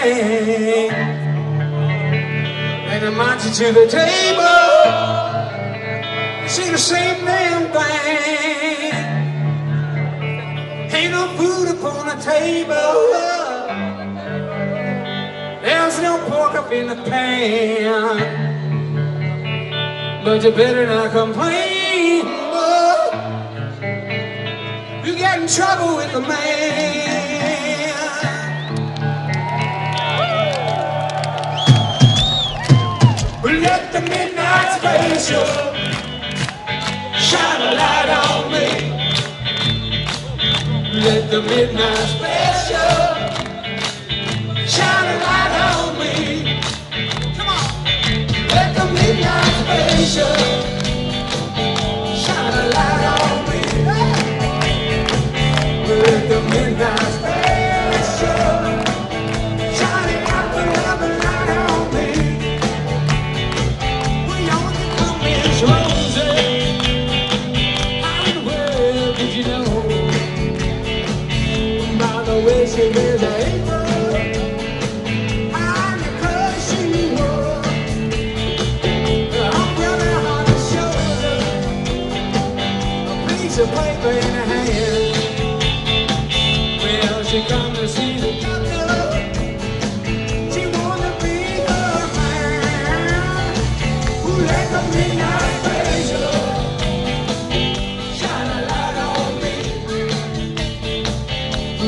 And I invite you to the table. See the same damn thing. Ain't no food upon the table. There's no pork up in the pan. But you better not complain. You get in trouble with the man. midnight special. Shine a light on me. Let the midnight special shine a light on me. Come on. Let the midnight special shine a light on me. Let the midnight wishing there's a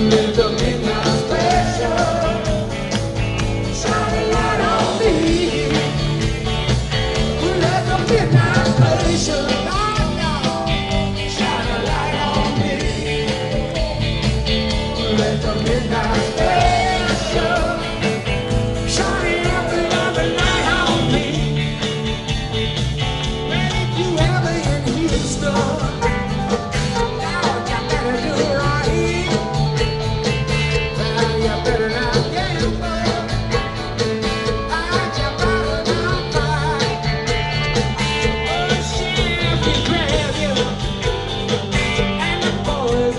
Lentamente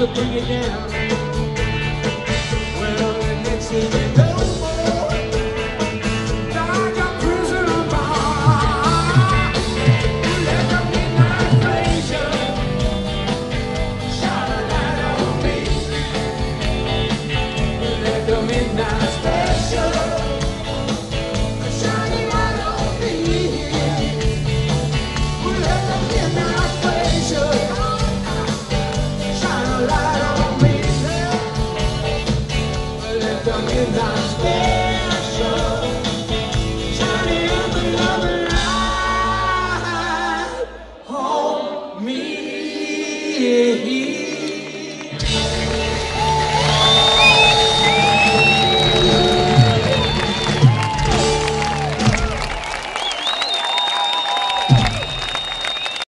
to bring it down. Well, it makes it. me.